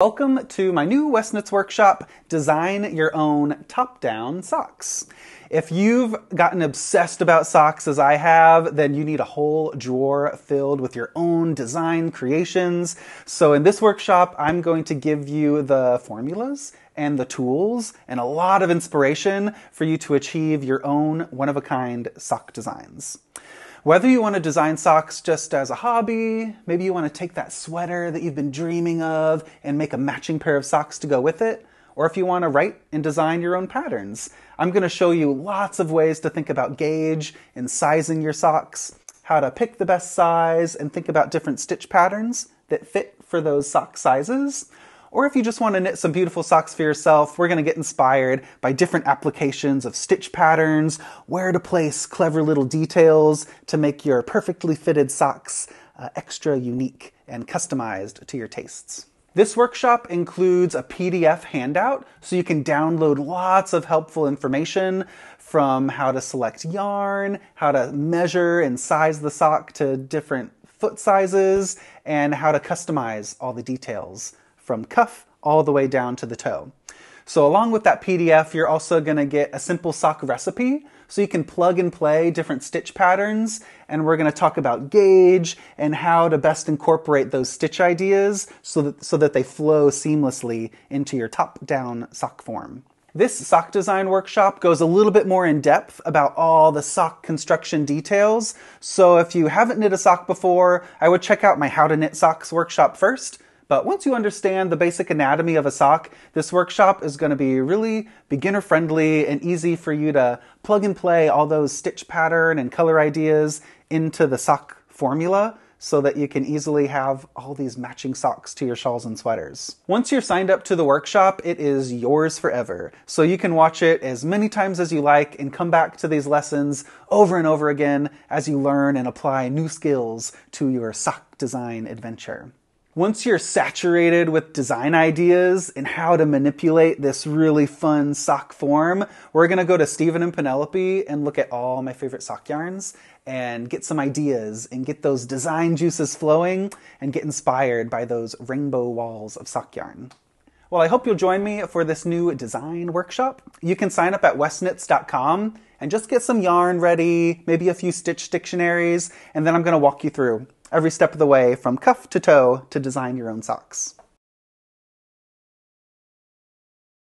Welcome to my new Westknits workshop, Design Your Own Top-Down Socks. If you've gotten obsessed about socks as I have, then you need a whole drawer filled with your own design creations. So in this workshop, I'm going to give you the formulas and the tools and a lot of inspiration for you to achieve your own one-of-a-kind sock designs. Whether you want to design socks just as a hobby, maybe you want to take that sweater that you've been dreaming of and make a matching pair of socks to go with it, or if you want to write and design your own patterns. I'm going to show you lots of ways to think about gauge and sizing your socks, how to pick the best size, and think about different stitch patterns that fit for those sock sizes. Or if you just want to knit some beautiful socks for yourself, we're going to get inspired by different applications of stitch patterns, where to place clever little details to make your perfectly fitted socks uh, extra unique and customized to your tastes. This workshop includes a PDF handout, so you can download lots of helpful information from how to select yarn, how to measure and size the sock to different foot sizes, and how to customize all the details from cuff all the way down to the toe. So along with that PDF, you're also going to get a simple sock recipe so you can plug and play different stitch patterns and we're going to talk about gauge and how to best incorporate those stitch ideas so that, so that they flow seamlessly into your top-down sock form. This sock design workshop goes a little bit more in depth about all the sock construction details. So if you haven't knit a sock before, I would check out my How to Knit Socks workshop first. But once you understand the basic anatomy of a sock, this workshop is going to be really beginner friendly and easy for you to plug and play all those stitch pattern and color ideas into the sock formula so that you can easily have all these matching socks to your shawls and sweaters. Once you're signed up to the workshop, it is yours forever. So you can watch it as many times as you like and come back to these lessons over and over again as you learn and apply new skills to your sock design adventure. Once you're saturated with design ideas and how to manipulate this really fun sock form, we're to go to Stephen and Penelope and look at all my favorite sock yarns and get some ideas and get those design juices flowing and get inspired by those rainbow walls of sock yarn. Well, I hope you'll join me for this new design workshop. You can sign up at westknits.com and just get some yarn ready, maybe a few stitch dictionaries, and then I'm to walk you through every step of the way from cuff to toe to design your own socks.